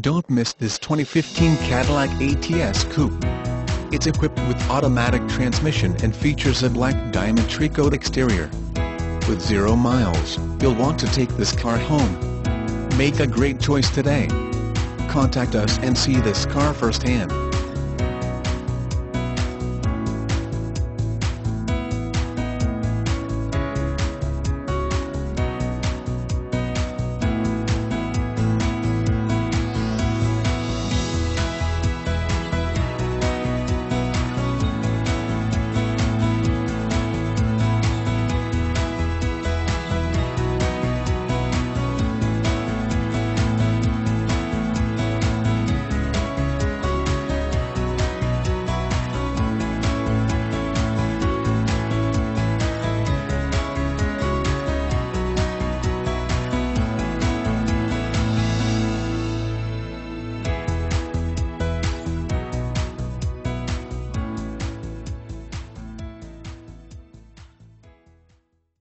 Don't miss this 2015 Cadillac ATS Coupe. It's equipped with automatic transmission and features a black diamond tricoat exterior. With zero miles, you'll want to take this car home. Make a great choice today. Contact us and see this car firsthand.